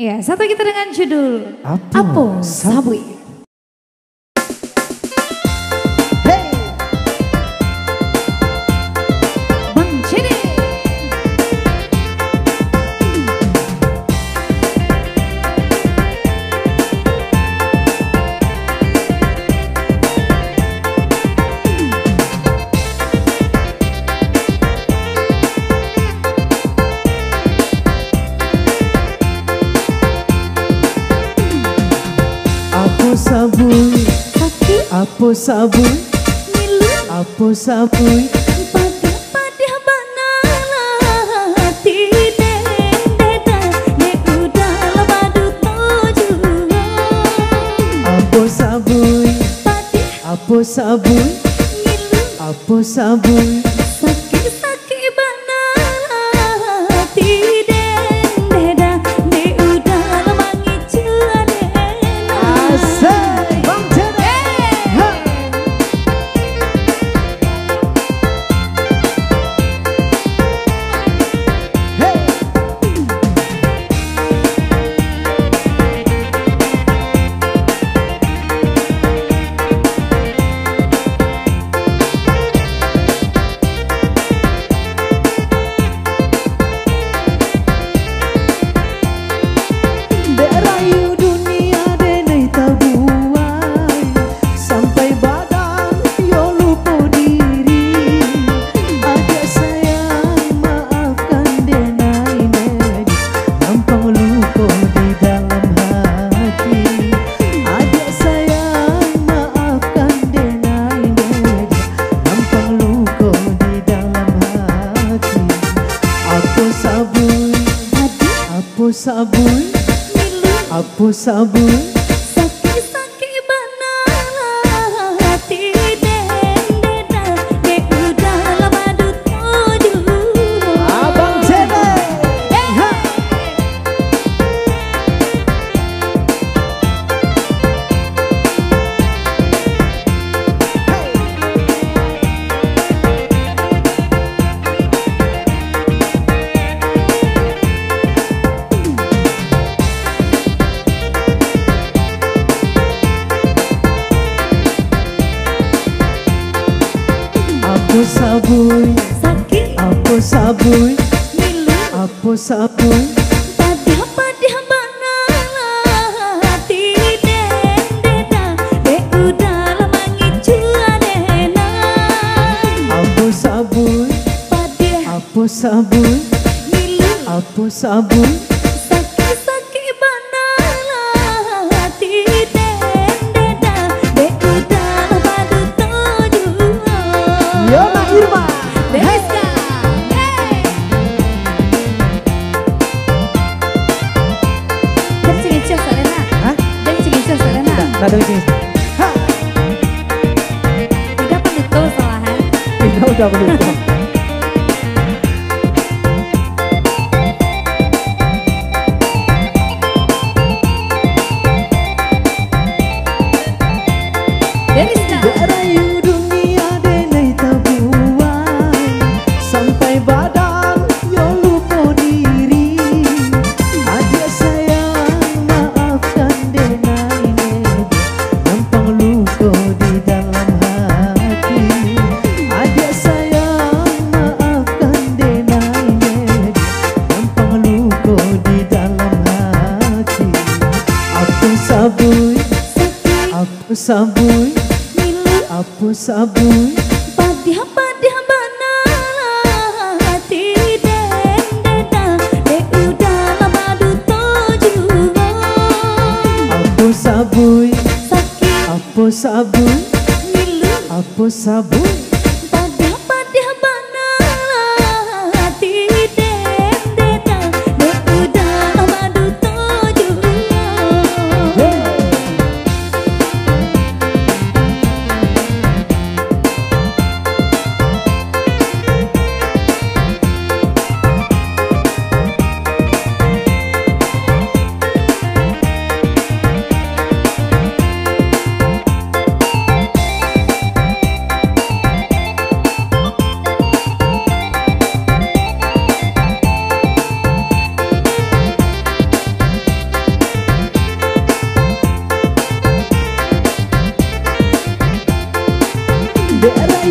Ya, satu kita dengan judul Apo, Apo Sabui. sabui Apa sabui Pada-pada banala hati dendeta Ne udah labadu toju Apa sabui Sabun Apa sabun Apa sabun Apa sabun. Mana hati dendena De udah lama Apa sabun Pada Apa sabun Apa sabun Udah penutup salahan. Udah udah penutup. sabui Apa sabui Apa sabui Padih padih banala hati dendena De udah lama duto juga Apa sabui Apa sabui Apa sabui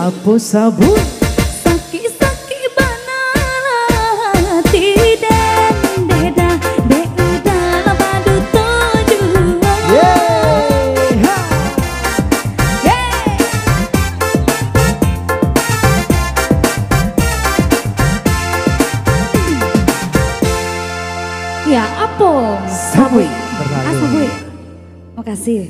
Apa sabun Sakit-sakit banala Tidak Deda padu tujuan ha. Ya, apa? Sabui berlalu Ah, sabui. Makasih.